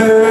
say